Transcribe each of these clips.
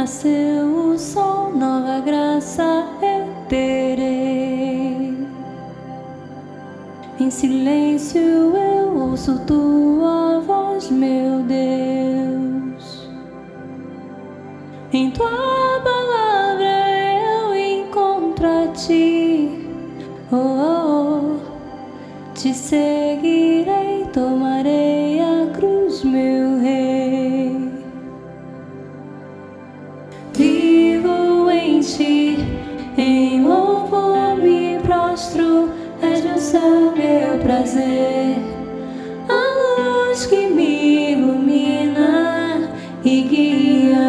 nasceu o sol, nova graça eu terei. Em silêncio eu ouço tua voz, meu Deus. Em tua palavra eu encontro a ti, oh, oh, oh te seguir. alcança meu prazer, a luz que me ilumina e guia.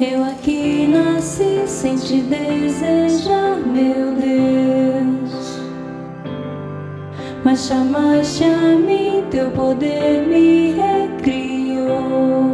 Eu aqui nasci sem te desejar, meu Deus, mas chamaste a mim, teu poder me recriou.